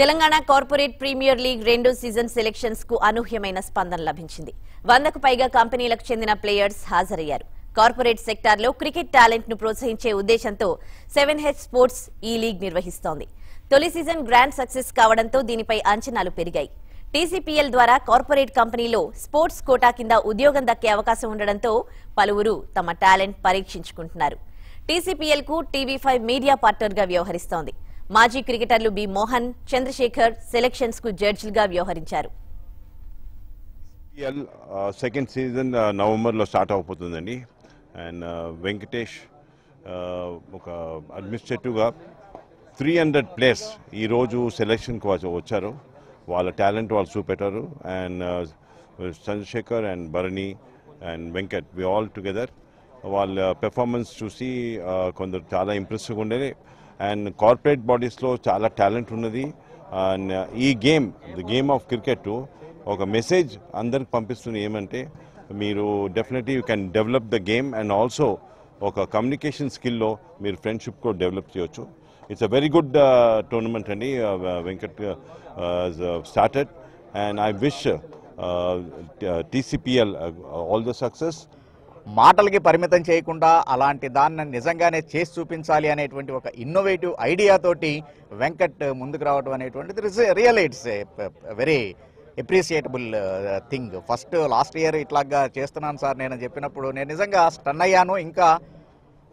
Telangana corporate premier league రెండో season సెలెక్షన్స్కు అనూహ్యమైన స్పందన లభించింది. వందకు పైగా కంపెనీలకు చెందిన ప్లేయర్స్ హాజరయ్యారు. కార్పొరేట్ సెక్టార్లో క్రికెట్ టాలెంట్ను ప్రోత్సహించే ఉద్దేశంతో సెవెన్ హెచ్ స్పోర్ట్స్ ఈ లీగ్ నిర్వహిస్తోంది. తొలి సీజన్ గ్రాండ్ సక్సెస్ కావడంతో దీనిపై అంచనాలు పెరిగాయి. టీసీపీఎల్ ద్వారా కార్పొరేట్ కంపెనీలో స్పోర్ట్స్ కోటా కింద ఉద్యోగం దక్కే అవకాశం ఉండడంతో పలువురు తమ టాలెంట్ పరీక్షించుకుంటున్నారు. టీసీపీఎల్కు టీవీ ఫైవ్ మీడియా పార్ట్నర్గా వ్యవహరిస్తోంది. మాజీ క్రికెటర్లు బి మోహన్ చంద్రశేఖర్ సెలక్షన్స్కు జడ్జిలుగా వ్యవహరించారు. సెకండ్ సీజన్ నవంబర్లో స్టార్ట్ అవబోతుందండి. అండ్ వెంకటేష్ ఒక అడ్మినిస్ట్రేటివ్గా త్రీ హండ్రెడ్ ప్లేయర్స్ ఈరోజు సెలెక్షన్కి వచ్చారు. వాళ్ళ టాలెంట్ వాళ్ళు చూపెట్టారు. And Chandrasekhar and Bharani and Venkat we all together వాళ్ళ పెర్ఫార్మెన్స్ చూసి కొందరు చాలా ఇంప్రెస్గా ఉండేది అండ్ కార్పొరేట్ బాడీస్లో చాలా టాలెంట్ ఉన్నది. అండ్ ఈ game the game of cricket ఒక మెసేజ్ అందరికి పంపిస్తుంది ఏమంటే మీరు definitely you can develop the game and also ఒక కమ్యూనికేషన్ స్కిల్లో మీరు ఫ్రెండ్షిప్ కూడా డెవలప్ చేయొచ్చు. It's a very good tournament అండి Venkat started. And I wish TCPL all the success. మాటలకి పరిమితం చేయకుండా అలాంటి దాన్ని నిజంగానే చేసి చూపించాలి అనేటువంటి ఒక ఇన్నోవేటివ్ ఐడియాతోటి వెంకట్ ముందుకు రావడం అనేటువంటిది real it's very appreciable thing first last year ఇట్లాగా చేస్తున్నాను సార్ నేను చెప్పినప్పుడు నేను నిజంగా స్టన్ అయ్యాను. ఇంకా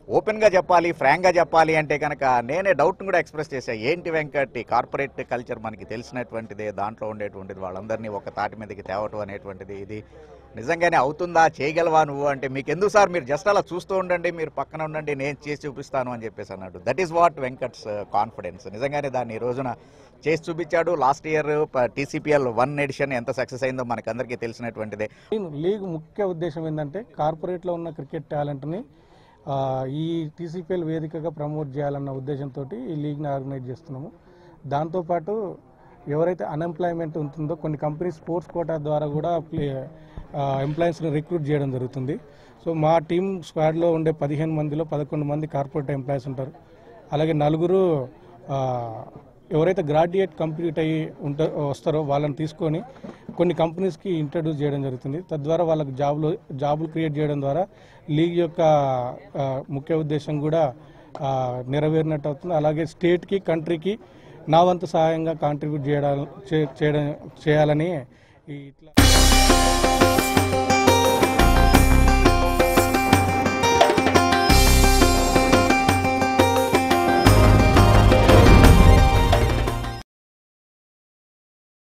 ఓపెన్గా చెప్పాలి ఫ్రాంక్గా చెప్పాలి అంటే కనుక నేనే డౌట్ను కూడా ఎక్స్ప్రెస్ చేశాను ఏంటి వెంకట్ కార్పొరేట్ కల్చర్ మనకి తెలిసినటువంటిదే దాంట్లో ఉండేటువంటిది వాళ్ళందరినీ ఒక తాటి మీదకి తేవటం అనేటువంటిది ఇది నిజంగానే అవుతుందా? చేయగలవా నువ్వు? అంటే మీకు ఎందుకు సార్? మీరు జస్ట్ అలా చూస్తూ ఉండండి మీరు పక్కన ఉండండి నేను చేసి చూపిస్తాను అని చెప్పేసి అన్నాడు. That is what Venkat's uh, confidence నిజంగానే దాన్ని ఈ రోజున చేసి చూపించాడు. Last year TCPL one edition ఎంత సక్సెస్ అయిందో మనకందరికీ తెలిసినటువంటిదే. లీగ్ ముఖ్య ఉద్దేశం ఏంటంటే కార్పొరేట్లో ఉన్న క్రికెట్ టాలెంట్ని ఈ టీసీపీఎల్ వేదికగా ప్రమోట్ చేయాలన్న ఉద్దేశంతో ఈ లీగ్ని ఆర్గనైజ్ చేస్తున్నాము. దాంతోపాటు ఎవరైతే అన్ఎంప్లాయ్మెంట్ ఉంటుందో కొన్ని కంపెనీస్ స్పోర్ట్స్ కోటా ద్వారా కూడా ఎంప్లాయీస్ని రిక్రూట్ చేయడం జరుగుతుంది. సో మా టీం స్క్వాడ్లో ఉండే పదిహేను మందిలో పదకొండు మంది కార్పొరేట్ ఎంప్లాయీస్ ఉంటారు. అలాగే నలుగురు ఎవరైతే గ్రాడ్యుయేట్ కంప్లీట్ అయ్యి ఉంట వస్తారో వాళ్ళని తీసుకొని కొన్ని కంపెనీస్కి ఇంట్రడ్యూస్ చేయడం జరుగుతుంది. తద్వారా వాళ్ళకి జాబ్లు జాబులు క్రియేట్ చేయడం ద్వారా లీగ్ యొక్క ముఖ్య ఉద్దేశం కూడా నెరవేరినట్టు అవుతుంది. అలాగే స్టేట్కి కంట్రీకి నా వంతు సహాయంగా కాంట్రిబ్యూట్ చేయడం చేయడం చేయాలని ఈ ఇట్లా